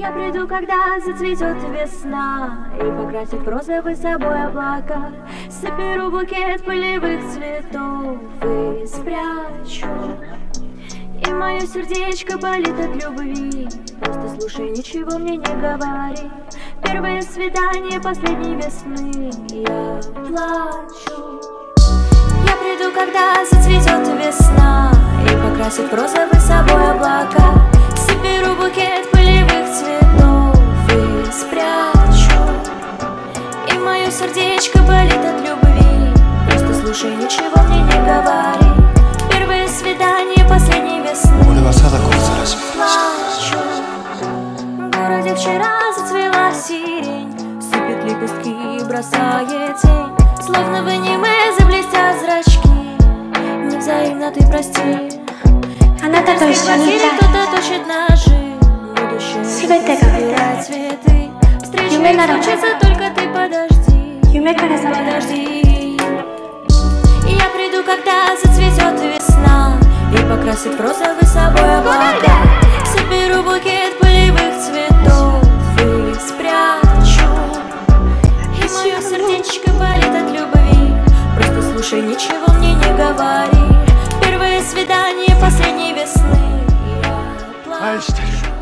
Я приду, когда зацветет весна И покрасит розовый собой облака. Соберу букет полевых цветов И спрячу. И мое сердечко болит от любви. Просто слушай, ничего мне не говори. Первое свидание последней весны. Я плачу. Я приду, когда зацветет весна И покрасит розовый собой облака Если сердечко болит от любви. Просто слушай, ничего мне не говори. Первое свидание последней весны. Плачу. В городе вчера зацвела сирень. Сыпет лепестки, бросает тень. Словно в аниме заблестят зрачки. Невзаимно ты прости. Она так точно не кто-то точит ножи Будущее собирает цветы. Встреча не случится, только ты подожди. Подожди, я приду, когда зацветет весна И покрасит просто вы собой облака. Соберу букет полевых цветов и спрячу. И мое сердечко болит от любви. Просто слушай, ничего мне не говори. Первое свидание последней весны. Я плачу.